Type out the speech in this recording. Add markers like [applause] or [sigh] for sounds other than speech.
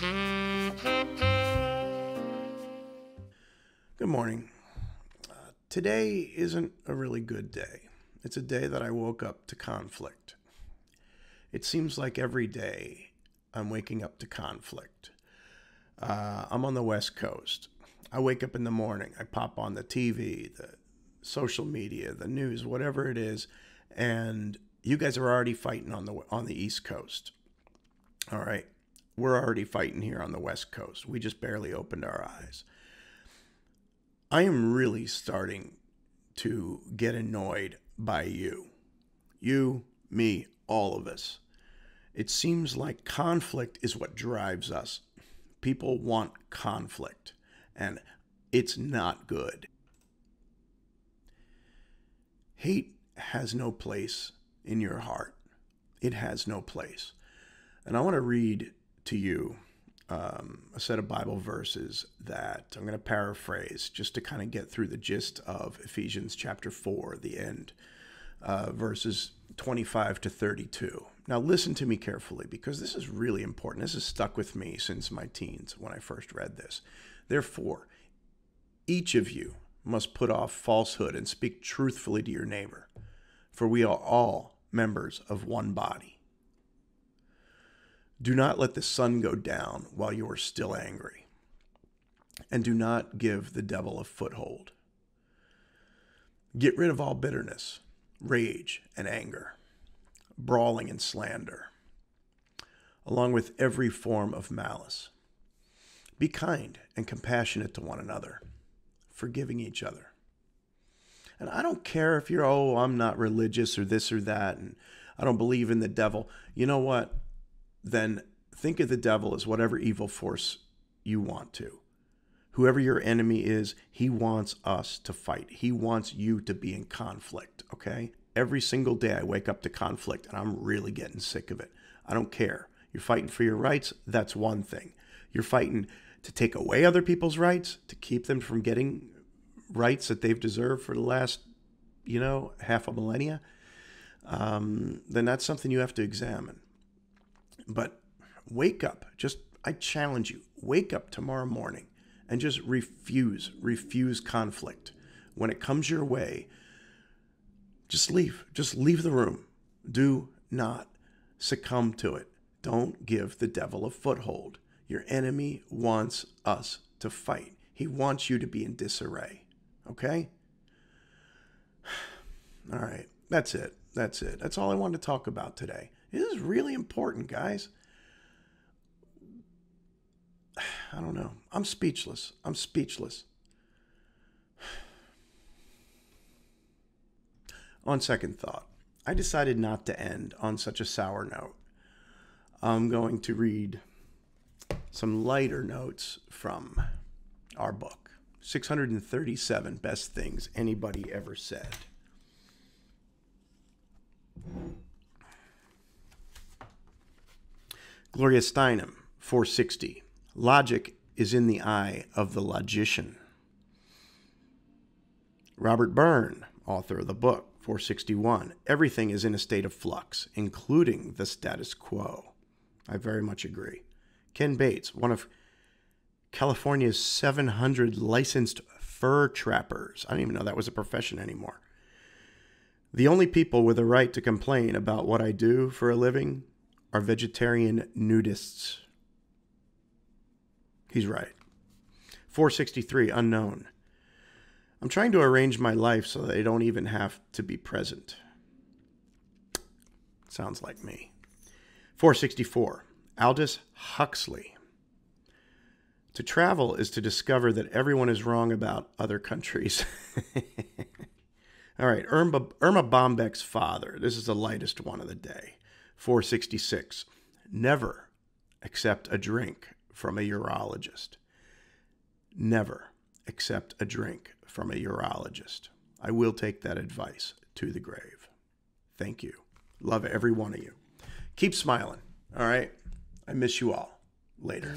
Good morning. Uh, today isn't a really good day. It's a day that I woke up to conflict. It seems like every day I'm waking up to conflict. Uh, I'm on the West Coast. I wake up in the morning, I pop on the TV, the social media, the news, whatever it is, and you guys are already fighting on the on the East Coast. All right. We're already fighting here on the West Coast. We just barely opened our eyes. I am really starting to get annoyed by you. You, me, all of us. It seems like conflict is what drives us. People want conflict, and it's not good. Hate has no place in your heart. It has no place. And I want to read to you um, a set of Bible verses that I'm going to paraphrase just to kind of get through the gist of Ephesians chapter 4, the end, uh, verses 25 to 32. Now, listen to me carefully because this is really important. This has stuck with me since my teens when I first read this. Therefore, each of you must put off falsehood and speak truthfully to your neighbor, for we are all members of one body. Do not let the sun go down while you are still angry, and do not give the devil a foothold. Get rid of all bitterness, rage, and anger, brawling and slander, along with every form of malice. Be kind and compassionate to one another, forgiving each other. And I don't care if you're, oh, I'm not religious or this or that, and I don't believe in the devil. You know what? Then think of the devil as whatever evil force you want to. Whoever your enemy is, he wants us to fight. He wants you to be in conflict, okay? Every single day I wake up to conflict and I'm really getting sick of it. I don't care. You're fighting for your rights, that's one thing. You're fighting to take away other people's rights, to keep them from getting rights that they've deserved for the last, you know, half a millennia. Um, then that's something you have to examine. But wake up. Just, I challenge you, wake up tomorrow morning and just refuse, refuse conflict. When it comes your way, just leave. Just leave the room. Do not succumb to it. Don't give the devil a foothold. Your enemy wants us to fight. He wants you to be in disarray. Okay? [sighs] All right. That's it. That's it. That's all I wanted to talk about today. This is really important, guys. [sighs] I don't know. I'm speechless. I'm speechless. [sighs] On second thought, I decided not to end on such a sour note. I'm going to read some lighter notes from our book 637 Best Things Anybody Ever Said. Gloria Steinem, 460. Logic is in the eye of the logician. Robert Byrne, author of the book, 461. Everything is in a state of flux, including the status quo. I very much agree. Ken Bates, one of California's 700 licensed fur trappers. I didn't even know that was a profession anymore. The only people with a right to complain about what I do for a living are vegetarian nudists. He's right. 463, unknown. I'm trying to arrange my life so that I don't even have to be present. Sounds like me. 464, Aldous Huxley. To travel is to discover that everyone is wrong about other countries. [laughs] All right, Irma, Erma Bombeck's father. This is the lightest one of the day. 466. Never accept a drink from a urologist. Never accept a drink from a urologist. I will take that advice to the grave. Thank you. Love every one of you. Keep smiling. All right. I miss you all. Later.